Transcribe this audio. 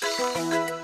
Música